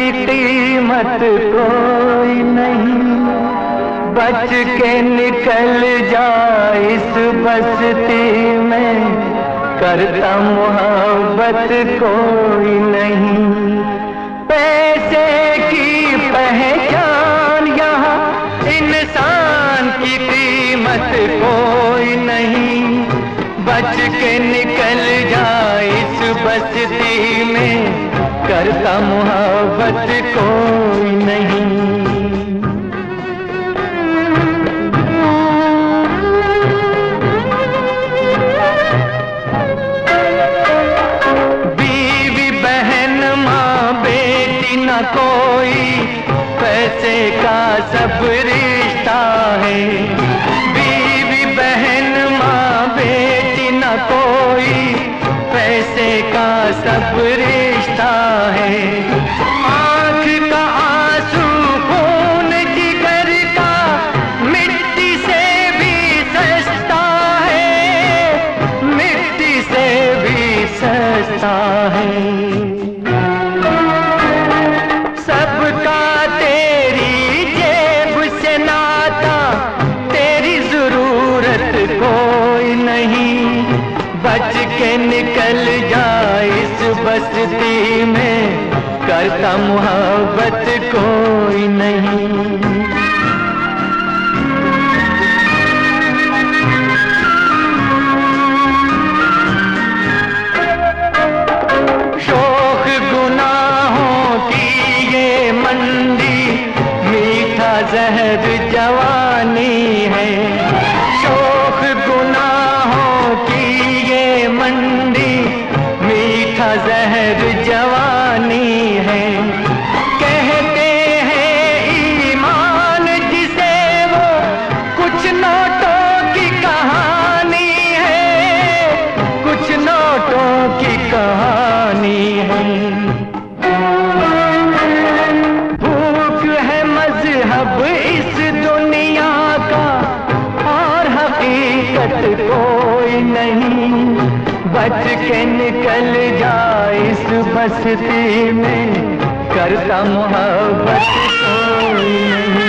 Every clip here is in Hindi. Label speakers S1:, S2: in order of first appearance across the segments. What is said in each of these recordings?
S1: कीमत कोई नहीं। बच के निकल जा इस बस्ती में। करता मोहब्बत कोई नहीं। पैसे की पहचान यहाँ इंसान की कीमत कोई नहीं। बच के निकल जा इस बस्ती में। करता मोहब्बत कोई नहीं। बीवी बहन, माँ बेटी न कोई, पैसे का सब रिश्ता है। बीवी बहन, माँ बेटी न कोई, पैसे का सब रिश्ता बस्ती में करता मोहब्बत कोई नहीं। जवानी है। कहते हैं ईमान जिसे वो कुछ नोटों की कहानी है। कुछ नोटों की कहानी है। भूख है मज़हब इस दुनिया बच के निकल जा इस बस्ती में करता मोहब्बत कोई नहीं।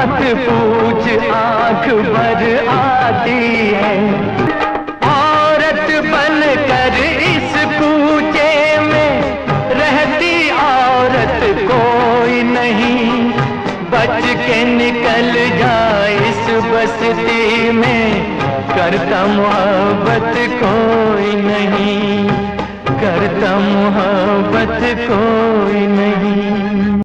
S1: मत पूछ, आँख भर आती है। औरत बन कर इस कूचे में रहती औरत कोई नहीं। बच के निकल जा इस बस्ती में, करता मोहब्बत कोई नहीं। करता मोहब्बत कोई नहीं।